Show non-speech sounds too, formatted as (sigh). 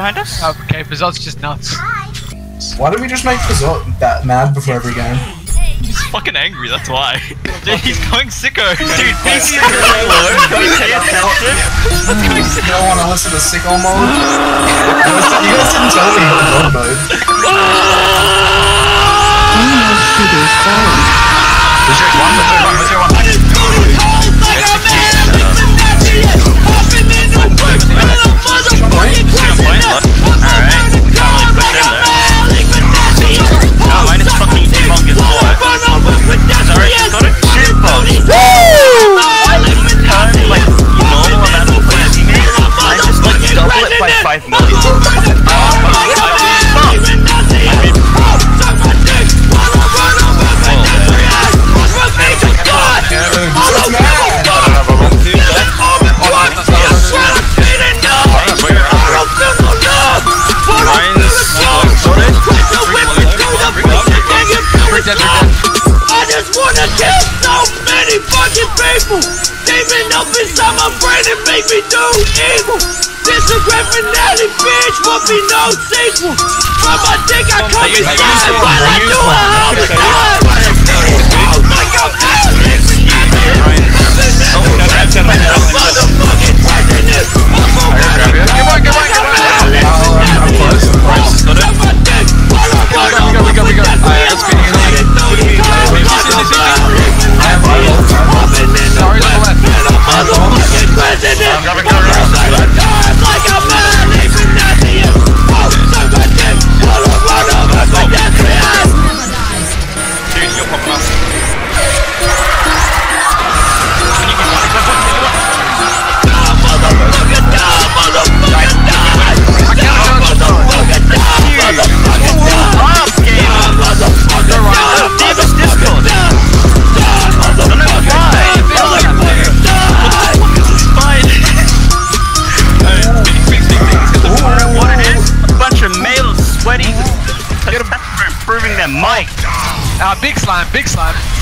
behind us? Oh, okay, Bozott's just nuts. Why don't we just make Bozott that mad before every game? He's fucking angry, that's why. (laughs) Dude, he's going sicko. Dude, BC is low. Can we take a. You don't want to listen to sicko mode? you guys didn't tell me about mode. (laughs) Wizard 1, Wizard 1, 1. People. Demon up inside my brain and make me do evil. This a grand finale, bitch, Won't be no sequel. From my dick, I come inside while I do a homicide. Oh my God, Motherfucking president. Come improving their mic. Ah, big slime, big slime.